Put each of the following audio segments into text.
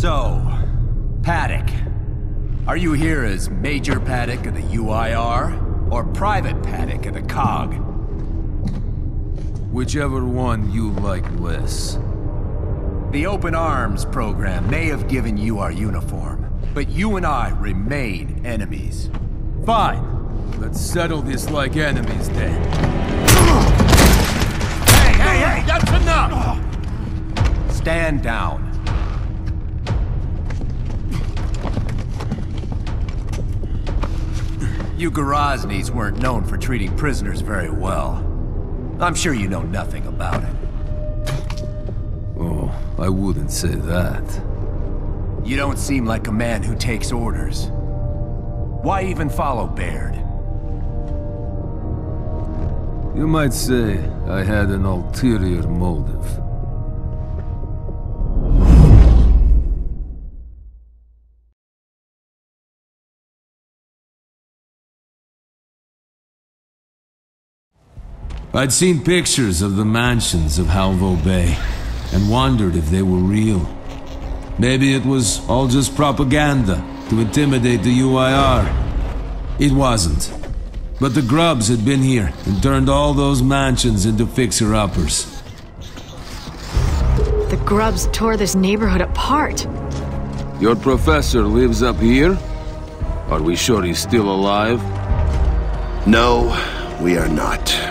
So, Paduk. Are you here as Major Paduk of the UIR, or Private Paduk of the COG? Whichever one you like less. The Open Arms program may have given you our uniform, but you and I remain enemies. Fine. Let's settle this like enemies then. Hey, hey, hey! That's enough! Stand down. You Gorasnis weren't known for treating prisoners very well. I'm sure you know nothing about it. Oh, I wouldn't say that. You don't seem like a man who takes orders. Why even follow Baird? You might say I had an ulterior motive. I'd seen pictures of the mansions of Halvo Bay and wondered if they were real. Maybe it was all just propaganda to intimidate the UIR. It wasn't. But the grubs had been here and turned all those mansions into fixer-uppers. The grubs tore this neighborhood apart. Your professor lives up here? Are we sure he's still alive? No, we are not.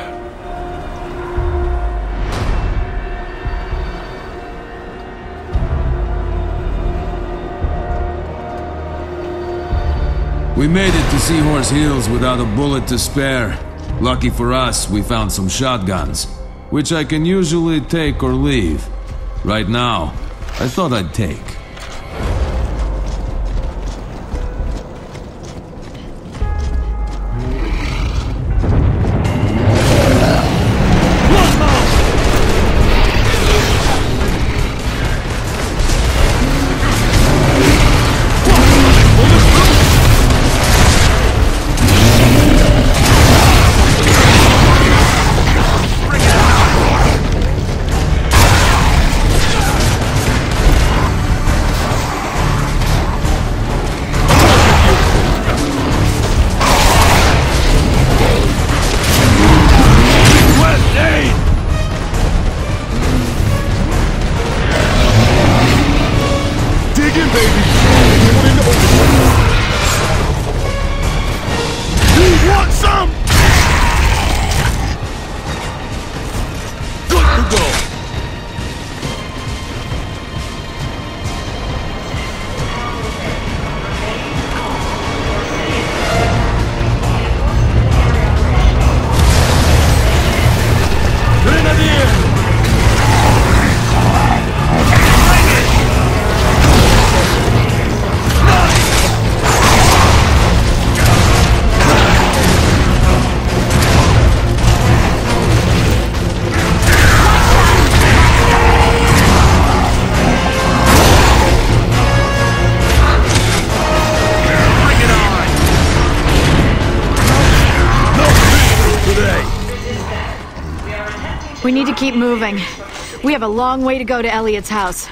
We made it to Seahorse Hills without a bullet to spare. Lucky for us, we found some shotguns, which I can usually take or leave. Right now, I thought I'd take. Keep moving. We have a long way to go to Elliot's house.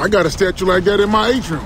I got a statue like that in my atrium.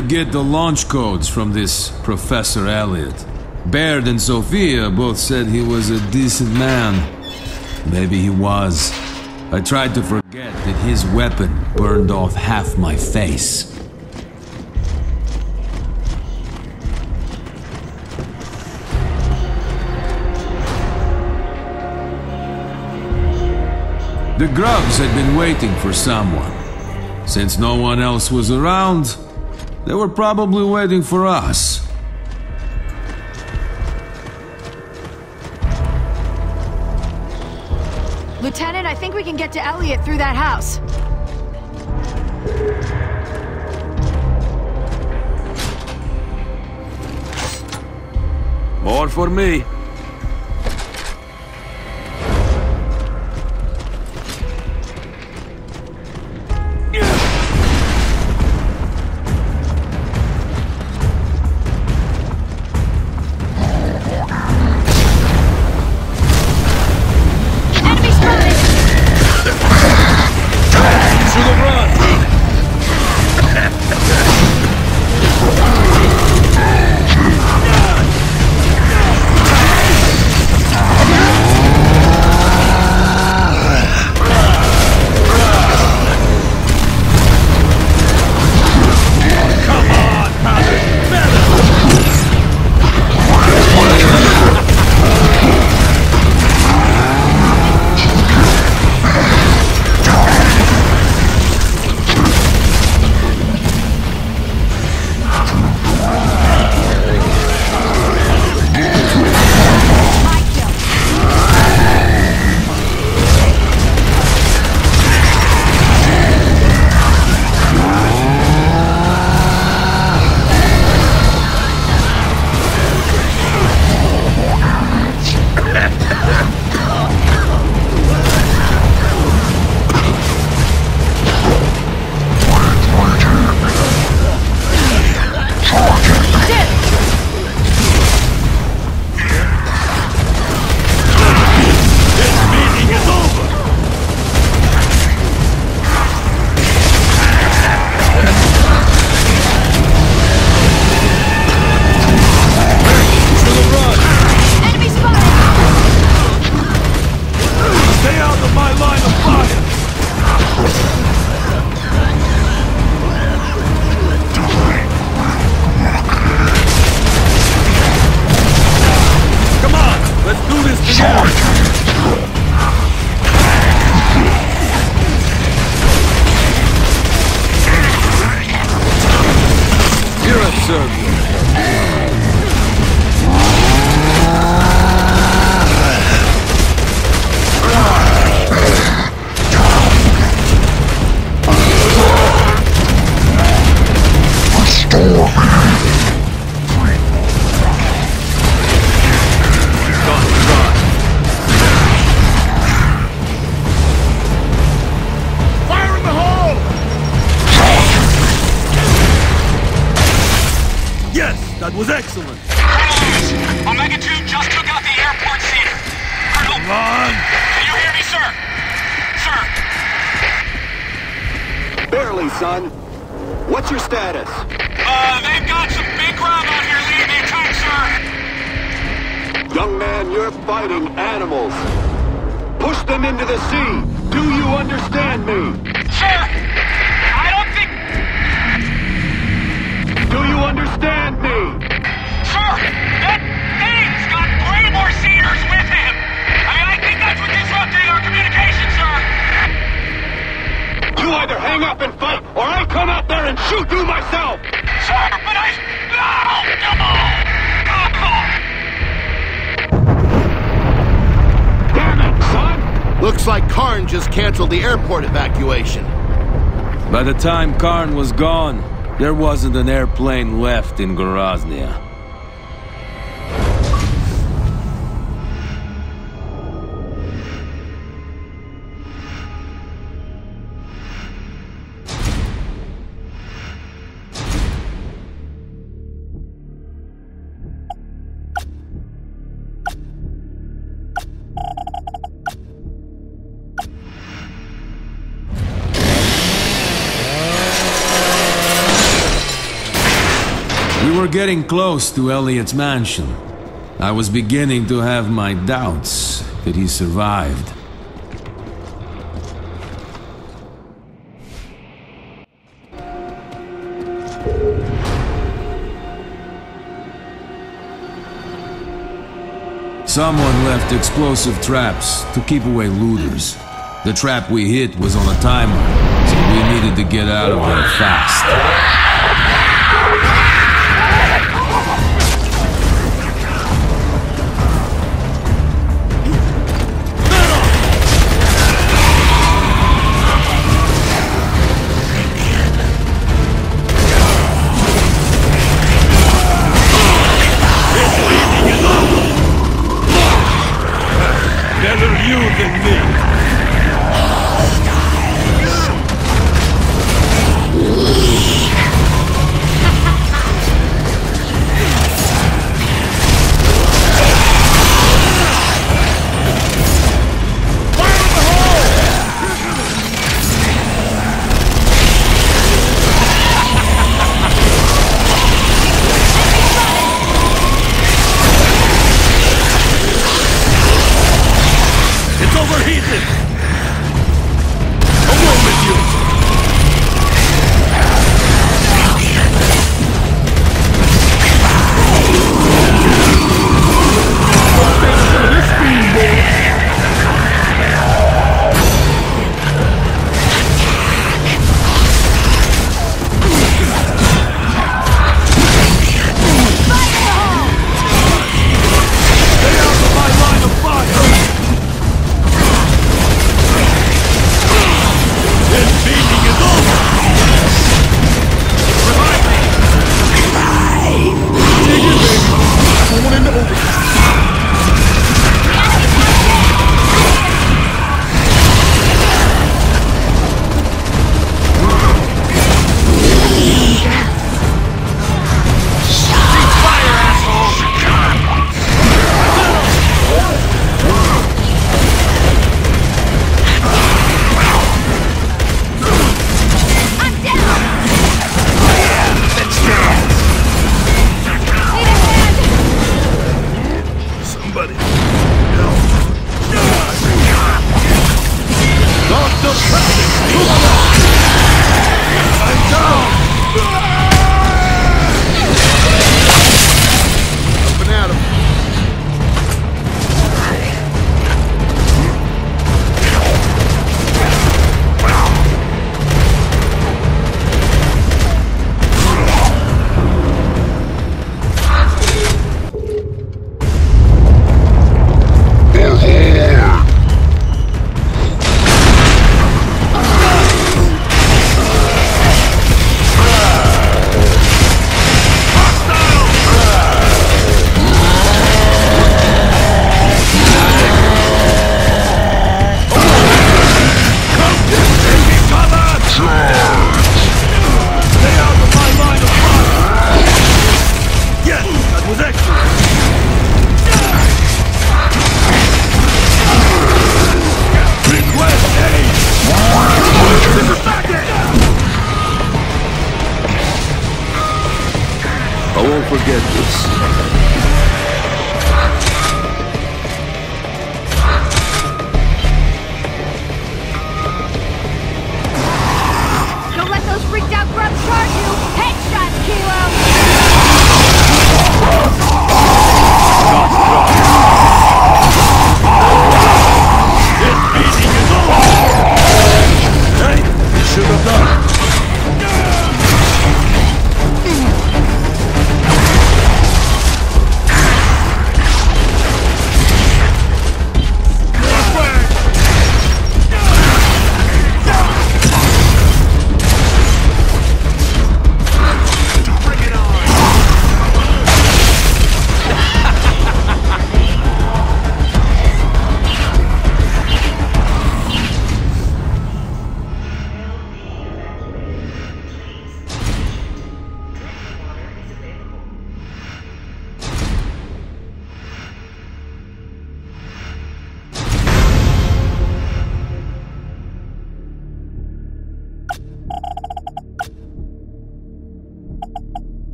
To get the launch codes from this Professor Elliot. Baird and Sofia both said he was a decent man. Maybe he was. I tried to forget that his weapon burned off half my face. The grubs had been waiting for someone. Since no one else was around, they were probably waiting for us. Lieutenant, I think we can get to Elliot through that house. More for me. Was gone, there wasn't an airplane left in Groznia. Getting close to Elliot's mansion. I was beginning to have my doubts that he survived. Someone left explosive traps to keep away looters. The trap we hit was on a timer, so we needed to get out of there fast.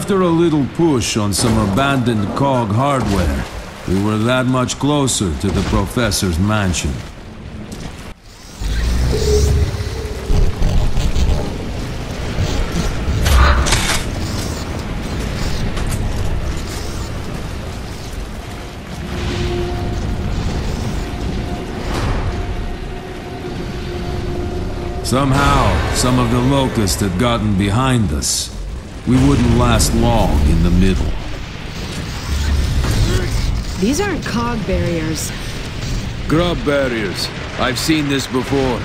After a little push on some abandoned COG hardware, we were that much closer to the professor's mansion. Somehow, some of the locusts had gotten behind us. We wouldn't last long in the middle. These aren't cog barriers. Grub barriers. I've seen this before.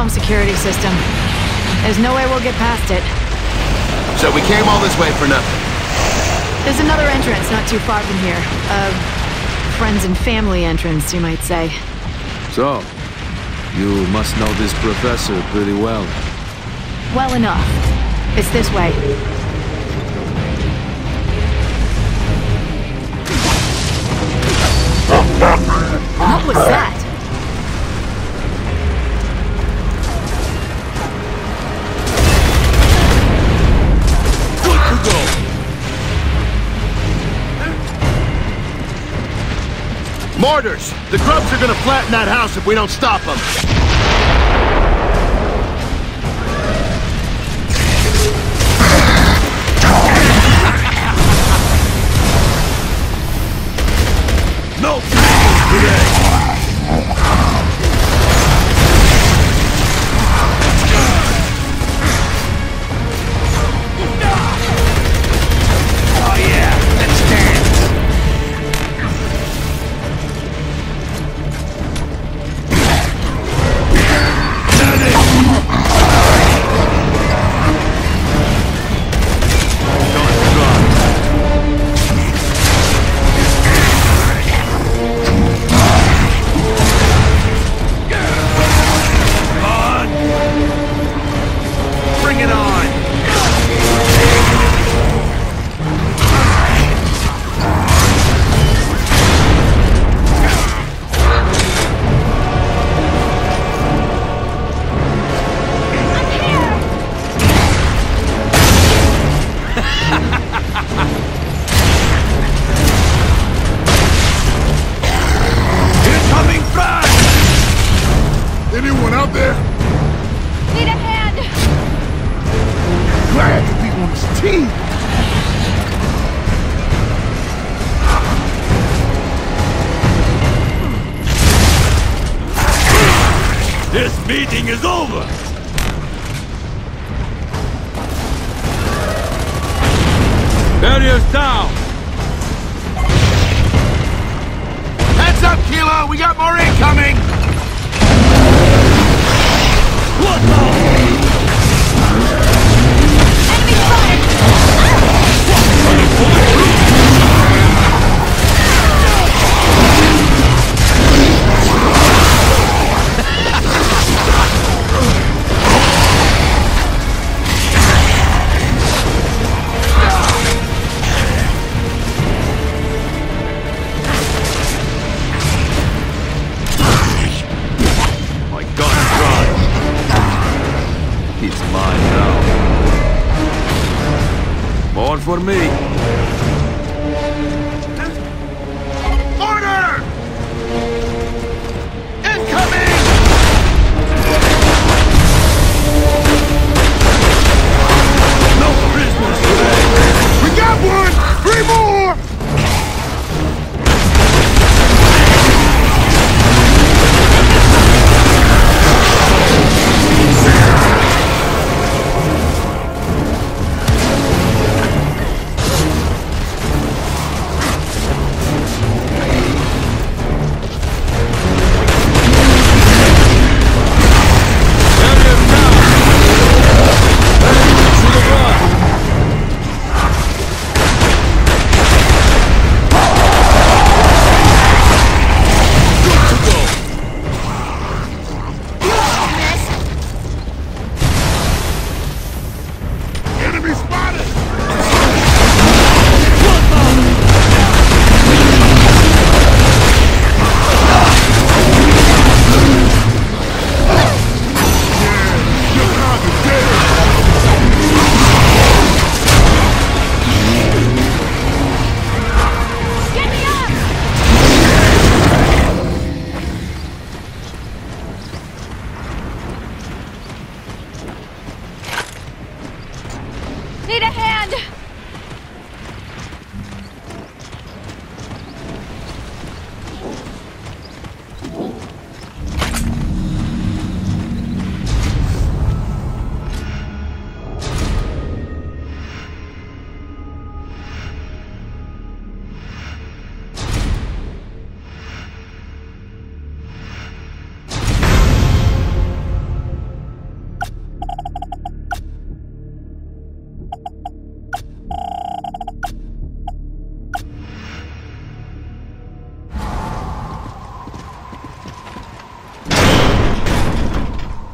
Home security system. There's no way we'll get past it. So we came all this way for nothing. There's another entrance not too far from here. A friends and family entrance, you might say. So, you must know this professor pretty well. Well enough. It's this way. What was that? The grubs are gonna flatten that house if we don't stop them! Ha ha ha!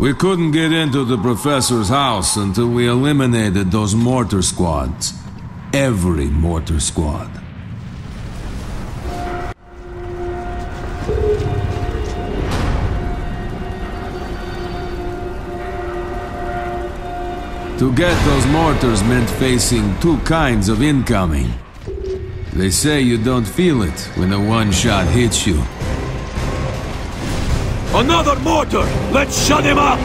We couldn't get into the professor's house until we eliminated those mortar squads. Every mortar squad. To get those mortars meant facing two kinds of incoming. They say you don't feel it when a one-shot hits you. Another mortar! Let's shut him up!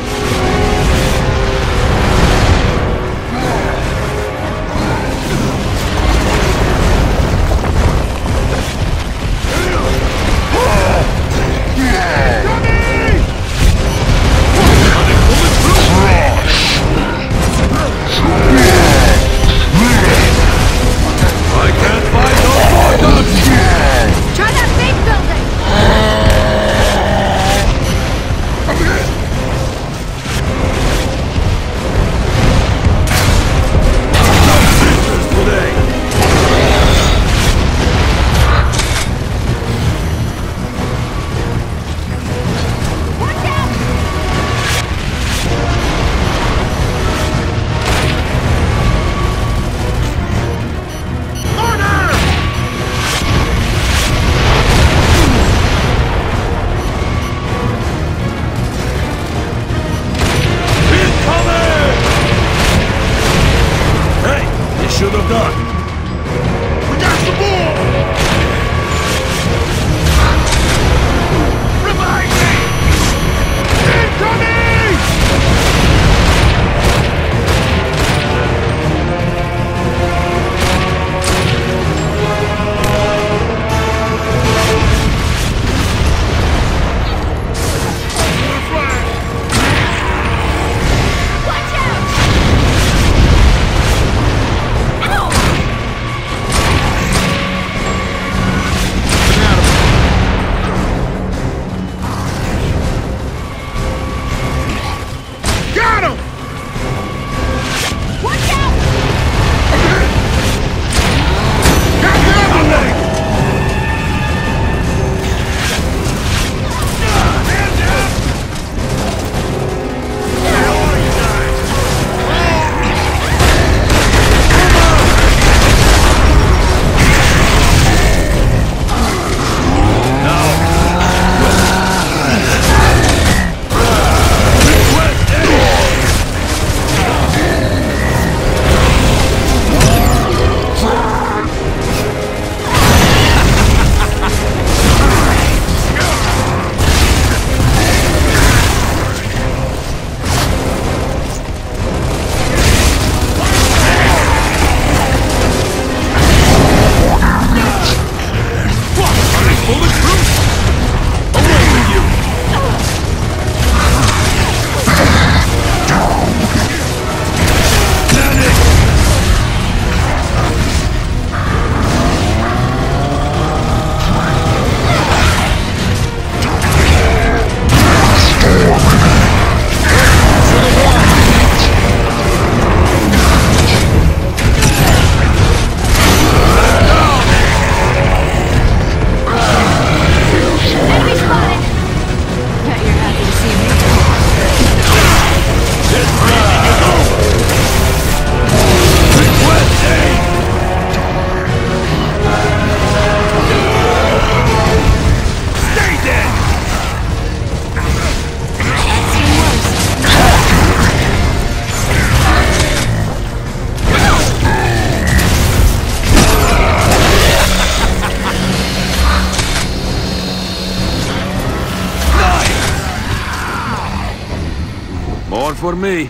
For me.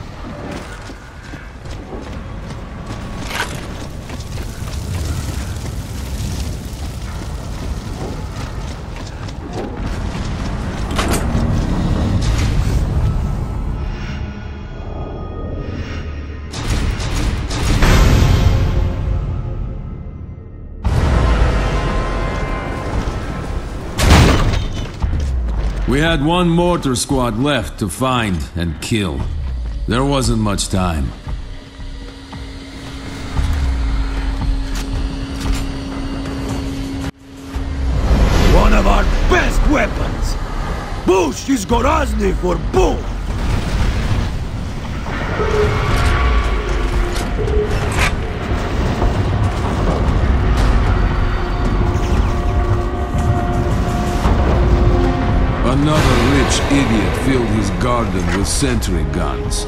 We had one mortar squad left to find and kill. There wasn't much time. One of our best weapons! Bush is Gorasni for boom. Another rich idiot filled his garden with sentry guns.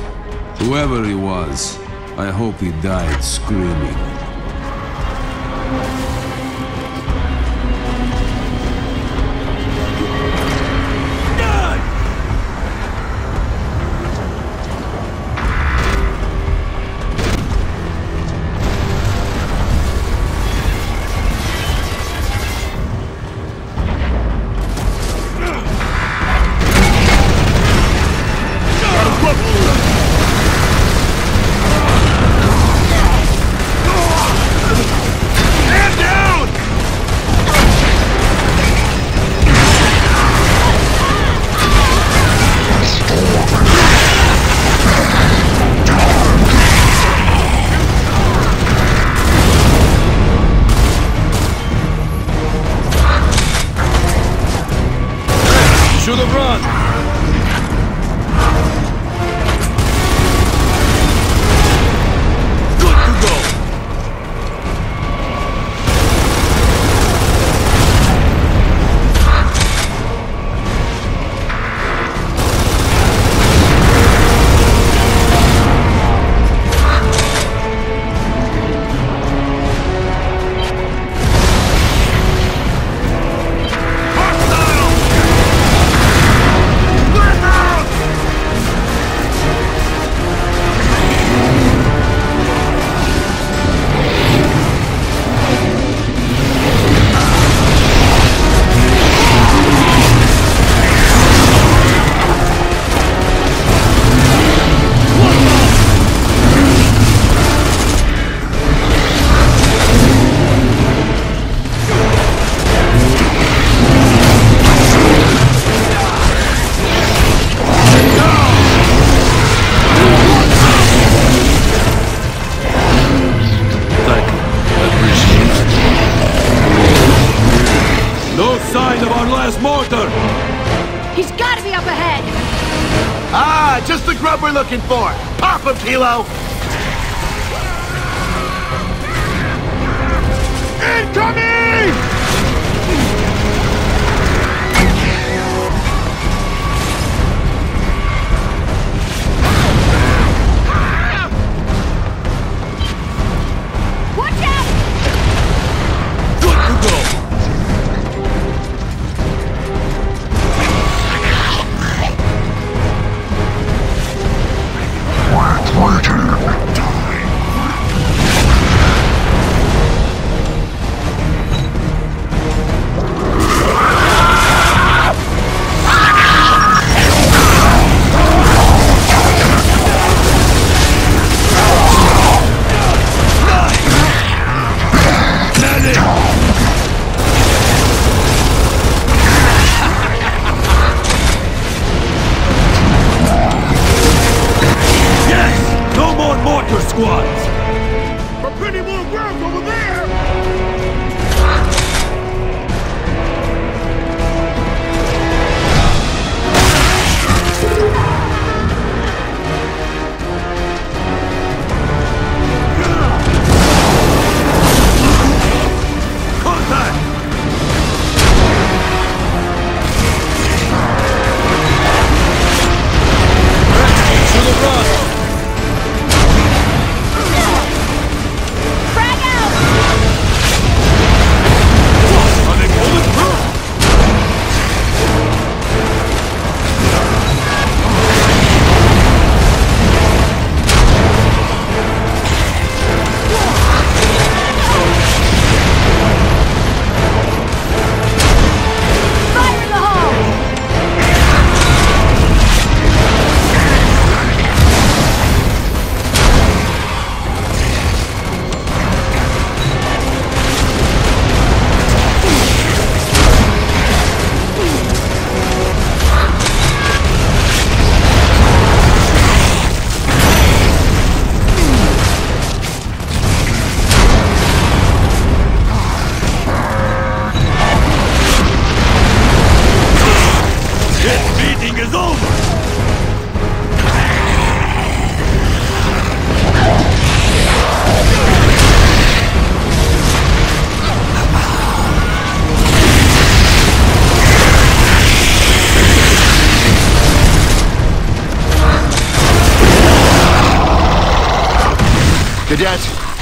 Whoever he was, I hope he died screaming.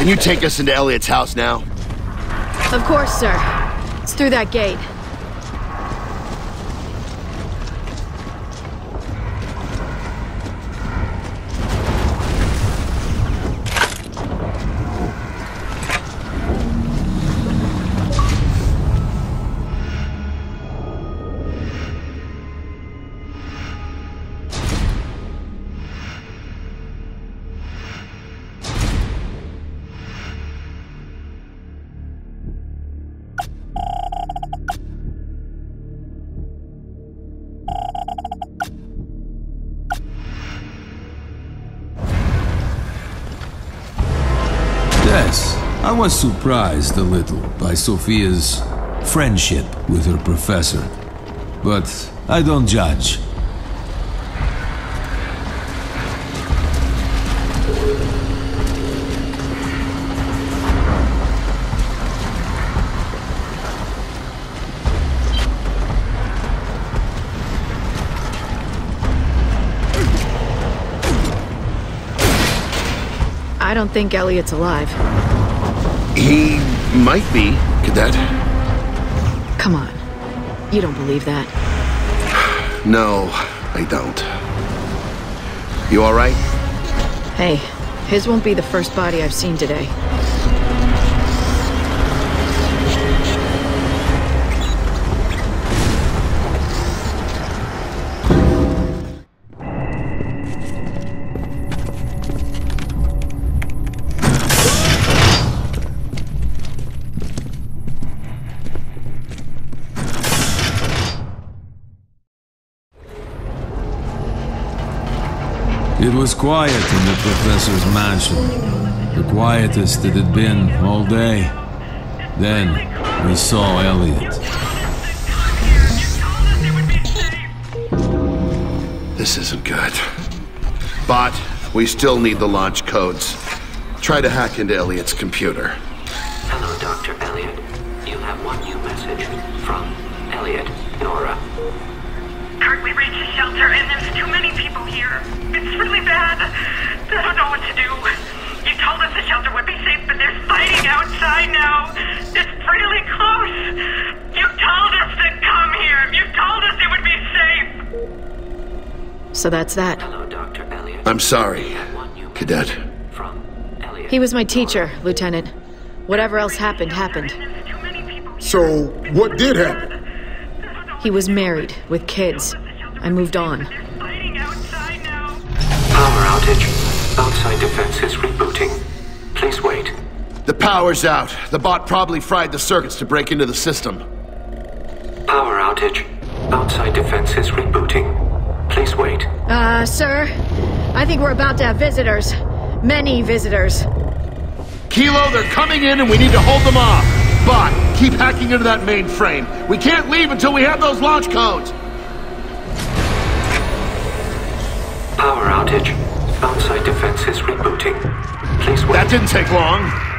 Can you take us into Elliot's house now? Of course, sir. It's through that gate. Was surprised a little by Sofia's friendship with her professor. But I don't judge. I don't think Elliot's alive. He might be, Cadet. Come on. You don't believe that. No, I don't. You alright? Hey, his won't be the first body I've seen today. Quiet in the professor's mansion. The quietest it had been all day. Then we saw Elliot. This isn't good. Bot, we still need the launch codes. Try to hack into Elliot's computer. Hello, Dr. Elliot. You have one new message from Elliot, Nora. Kurt, we reached the shelter and there's too many people here. It's really bad. I don't know what to do. You told us the shelter would be safe, but there's fighting outside now. It's really close. You told us to come here. You told us it would be safe. So that's that. Hello, Dr. Elliot. I'm sorry, One new Cadet. from Elliot. He was my teacher, Lieutenant. Whatever else happened, happened. There's too many people here. So, what did happen? He was married, with kids. I moved on. There's fighting outside now. Power outage. Outside defense is rebooting. Please wait. The power's out. The bot probably fried the circuits to break into the system. Power outage. Outside defense is rebooting. Please wait. Uh, sir? I think we're about to have visitors. Many visitors. Kilo, they're coming in and we need to hold them off. Bot, keep hacking into that mainframe. We can't leave until we have those launch codes. Outage. Outside defense is rebooting. Please wait. That didn't take long.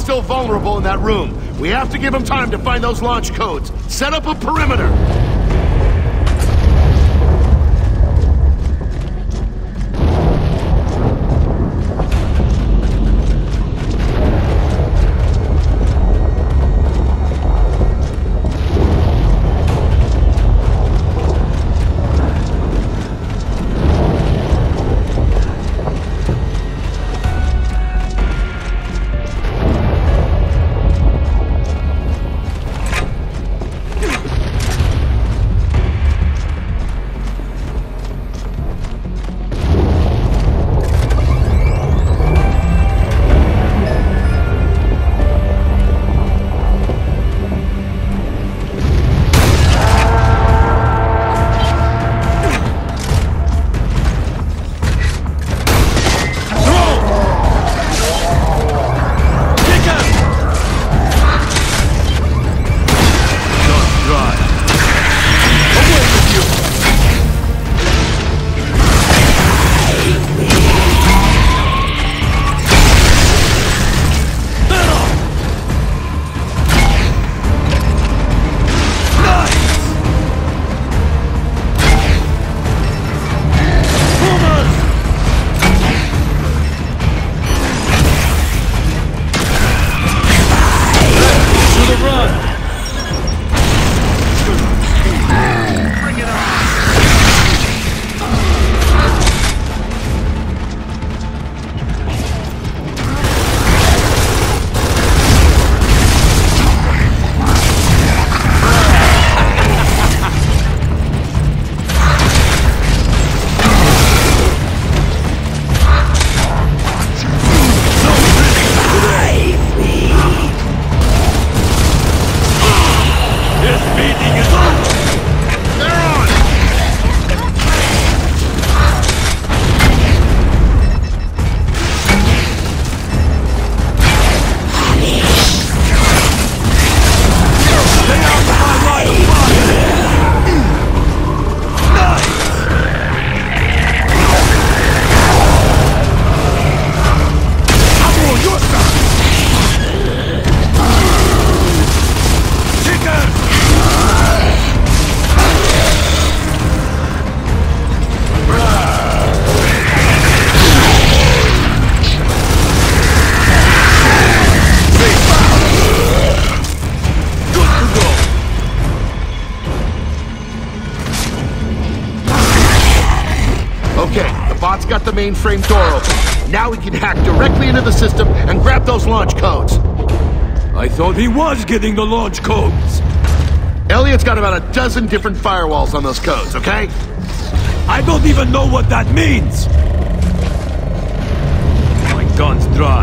Still vulnerable in that room. We have to give him time to find those launch codes. Set up a perimeter. Mainframe door open. Now we can hack directly into the system and grab those launch codes. I thought he was getting the launch codes. Elliot's got about a dozen different firewalls on those codes, okay? I don't even know what that means! My gun's dry.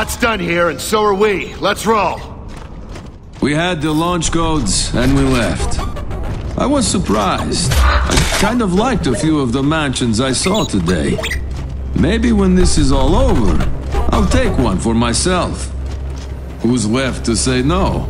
The done here, and so are we. Let's roll. We had the launch codes and we left. I was surprised. I kind of liked a few of the mansions I saw today. Maybe when this is all over, I'll take one for myself. Who's left to say no?